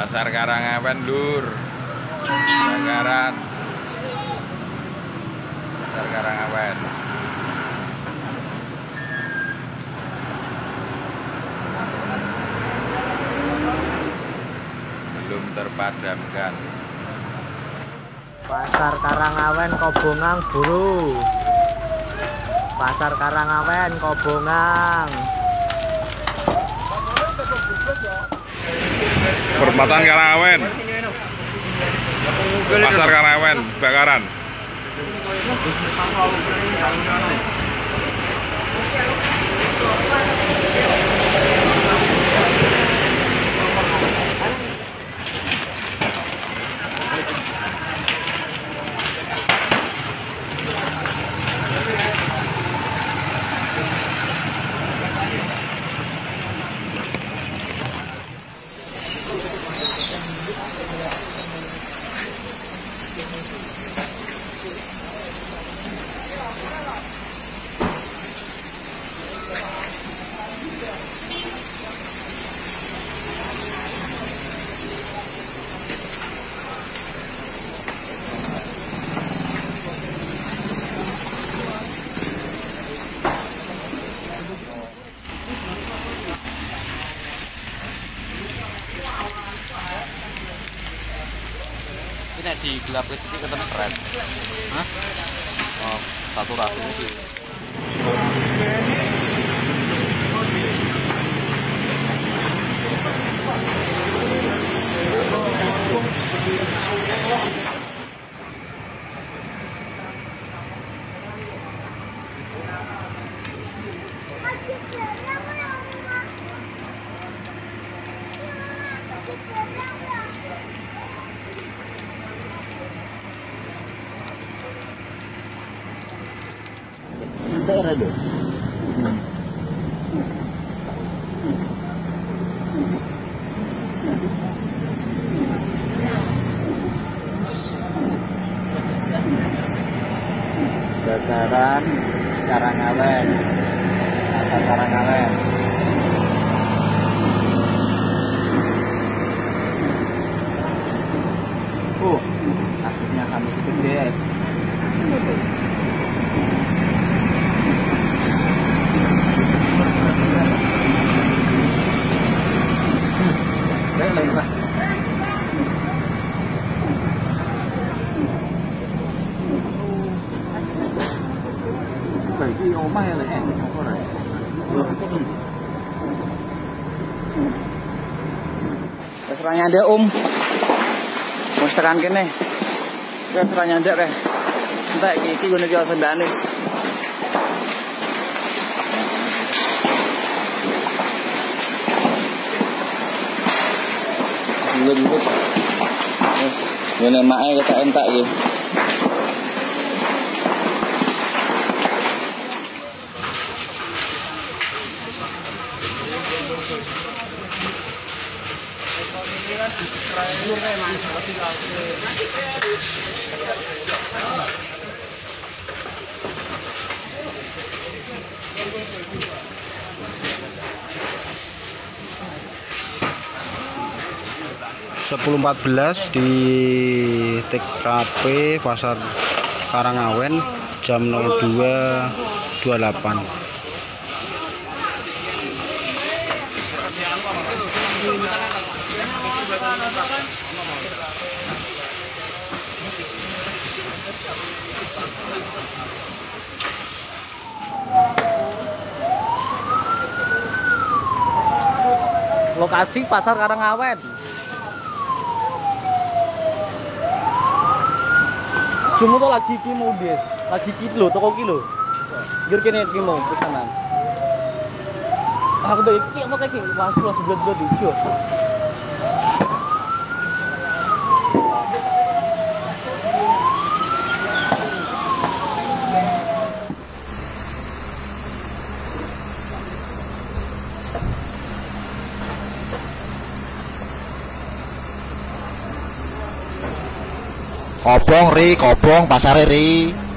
Pasar Karangawen Lur. Bakaran. Pasar Karangawen. Belum terpadamkan. Pasar Karangawen Kobongang Buru. Pasar Karangawen Kobongang. Perempatan Karangawen. Pasar Karangawen bakaran. Ini di gelap itu ketemu keren. Hah? Oh, satu ratus itu. Bakaran Karangawen. Pasar Karangawen. Uh, asapnya kami gede. Lain lain pak. Bảy cái omah ya lek? Wis ra nyandek Om. Wis tekan kene. Ra nyandek kae. Entek iki ngene iki sendanis. ngưng hết người này mãi cái tại em tại gì Thank you. 10.14 di TKP Pasar Karangawen jam 02.28 lokasi pasar Karangawen. Cuma tuh lagi ki mau des, lagi ki lo, toko kilo. Biar kene ki mau pesanan. Aku tuh iki apa kayak masuk lah sebelah sebelah dijual. Kobong ri, kobong pasare ri.